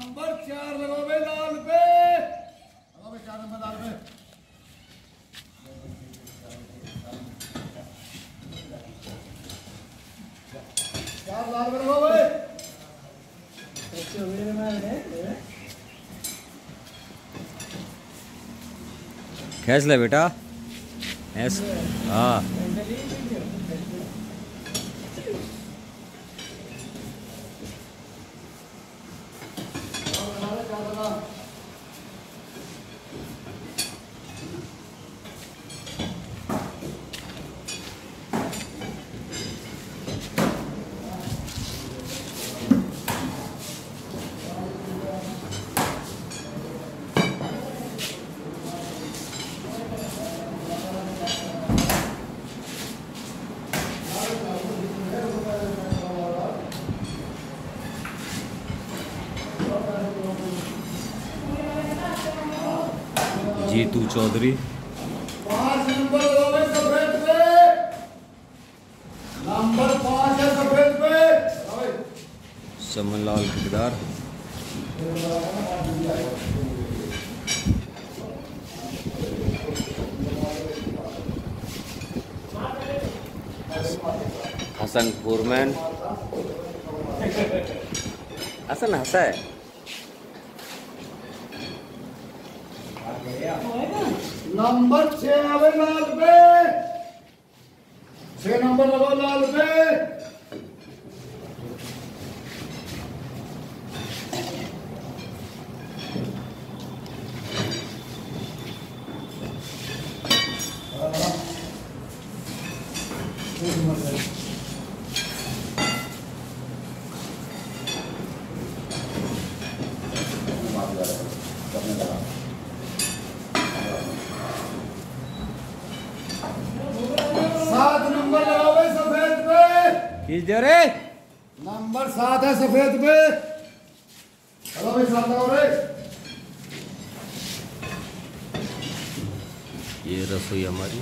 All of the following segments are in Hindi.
नंबर चार लगाओ बे लाल पे। लगाओ बे चार नंबर लाल पे। चार लाल पे लगाओ बे अच्छे हो। गए मैं खेस ले बेटा। हाँ। पे। भाई चमन लाल ठेकेदार हसन फोरमैन। हसन हंसा है। नंबर छह आवे लाल पे। छह नंबर लगाओ लाल पे। सात नंबर लगाओ भाई सफ़ेद पे खींच दे रे नंबर सात है सफ़ेद पे। चलो भाई सात लगाओ रे ये रसोई हमारी।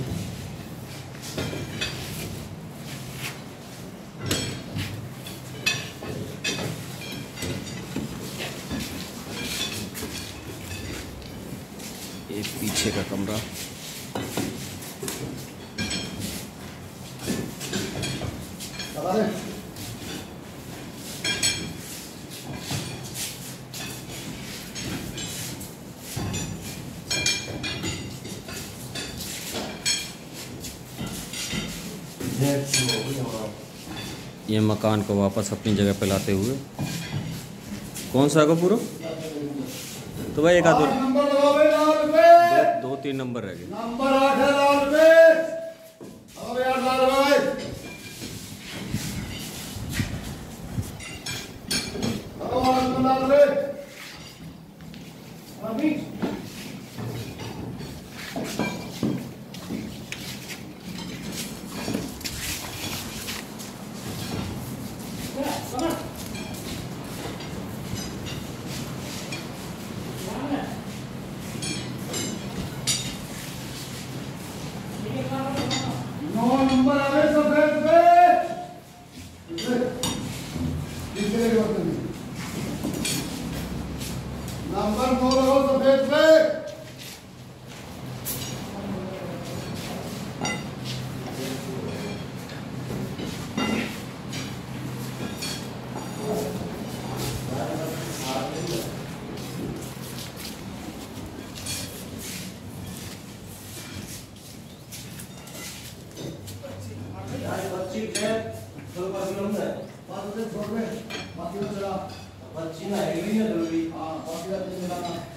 ये पीछे का कमरा चला रे ये मकान को वापस अपनी जगह पे लाते हुए। कौन सा पूरा? तो भाई एक आध दो, दो तीन नंबर रह गए नंबर आठ है लाल पे अब यार लाल भाई अब आठ को लाल पे अभी नौ नंबर आवे सफ़ेद पे तीसरे बर्तन में। नंबर नौ लगाओ सफ़ेद पे। बाकी तो चला हाँ। बाकी का तीन मिला